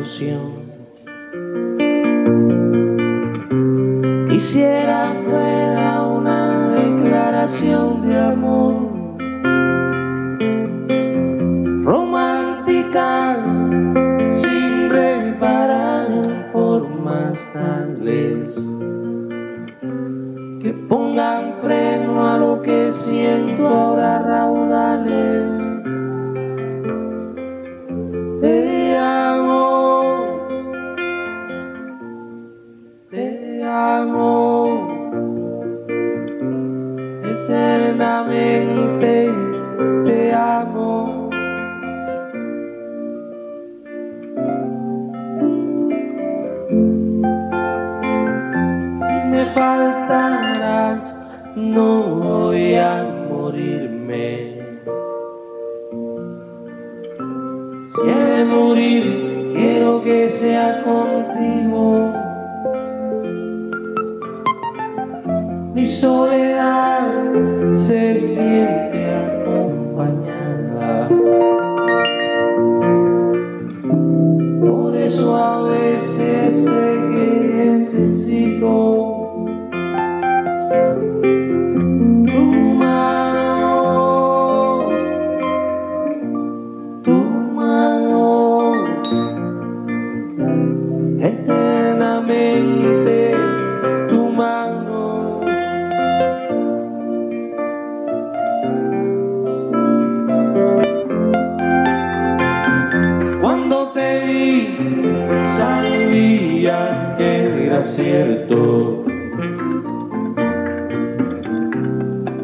ilusión. Quisiera fuera una declaración de amor romántica sin reparar formas tales que pongan freno a lo que siento ahora raudales. Faltarás, no voy a morirme. Si he de morir, quiero que sea contigo. Mi soledad se siente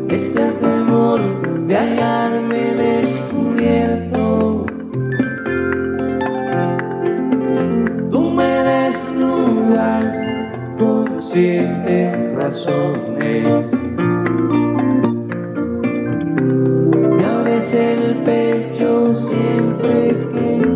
Este temor de hallarme descubierto. Tú me desnudas con siete razones. Me abres el pecho siempre que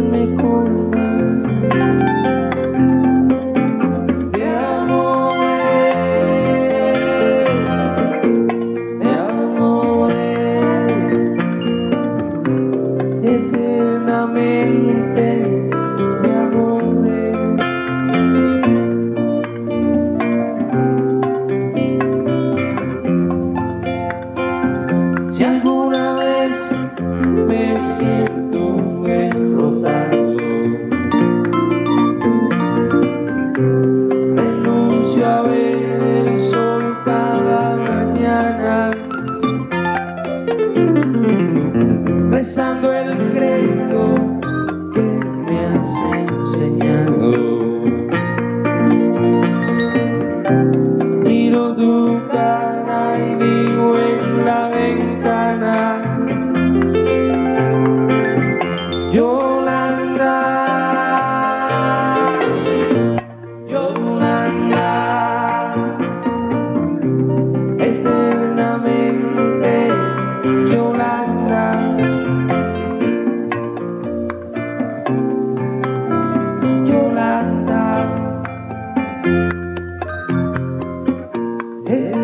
day.